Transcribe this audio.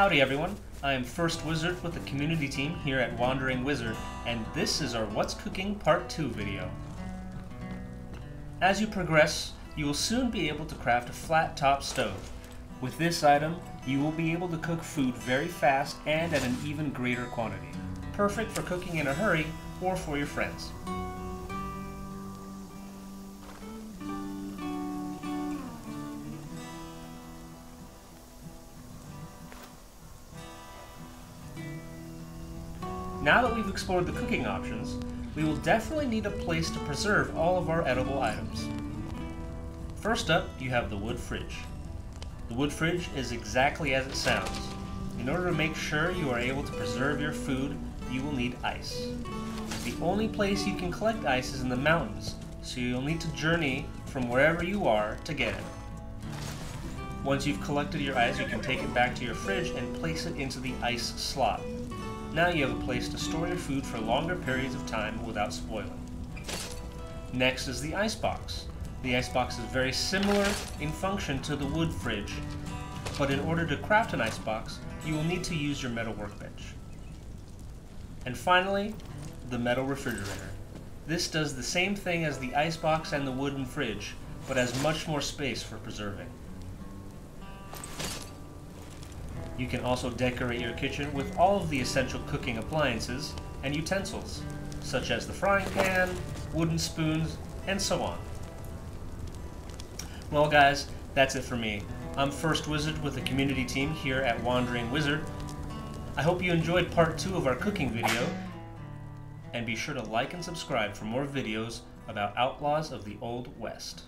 Howdy everyone, I am First Wizard with the community team here at Wandering Wizard, and this is our What's Cooking Part 2 video. As you progress, you will soon be able to craft a flat top stove. With this item, you will be able to cook food very fast and at an even greater quantity. Perfect for cooking in a hurry or for your friends. Now that we've explored the cooking options, we will definitely need a place to preserve all of our edible items. First up, you have the wood fridge. The wood fridge is exactly as it sounds. In order to make sure you are able to preserve your food, you will need ice. The only place you can collect ice is in the mountains, so you'll need to journey from wherever you are to get it. Once you've collected your ice, you can take it back to your fridge and place it into the ice slot. Now you have a place to store your food for longer periods of time without spoiling. Next is the icebox. The icebox is very similar in function to the wood fridge, but in order to craft an icebox, you will need to use your metal workbench. And finally, the metal refrigerator. This does the same thing as the icebox and the wooden fridge, but has much more space for preserving. You can also decorate your kitchen with all of the essential cooking appliances and utensils, such as the frying pan, wooden spoons, and so on. Well guys, that's it for me. I'm First Wizard with the community team here at Wandering Wizard. I hope you enjoyed part 2 of our cooking video, and be sure to like and subscribe for more videos about outlaws of the Old West.